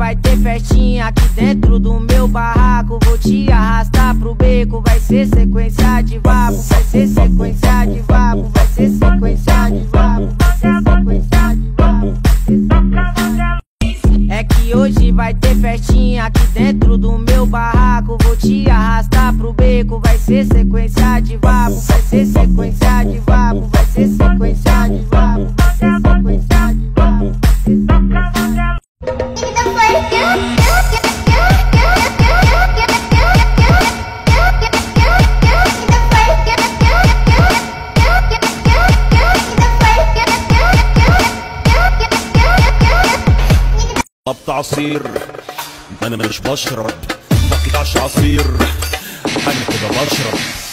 vai ter festinha aqui dentro do meu barraco. Vou te arrastar pro beco, vai ser sequência de vapo, vai ser sequência de vapo, vai ser sequência de vapo, vai ser de. É que hoje vai ter festinha aqui dentro do meu barraco. Vou te arrastar pro beco, vai ser sequência de vapo, vai ser sequência طلبت عصير أنا مش بشرب ما عصير. أنا كده بشرب.